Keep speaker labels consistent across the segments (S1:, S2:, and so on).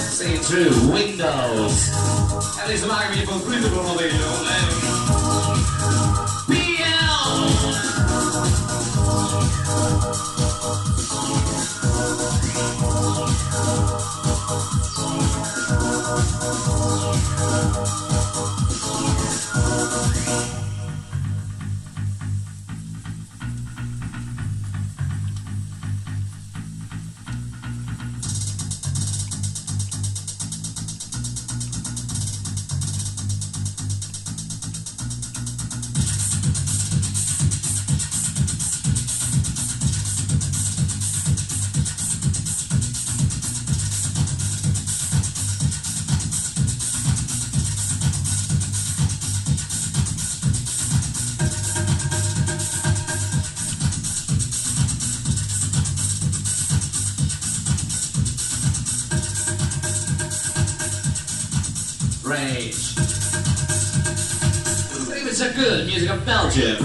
S1: see through windows. And it's my people, please don't Rage. Even so good music of Belgium.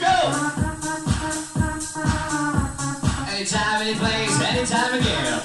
S1: Go! Anytime, any place, anytime again.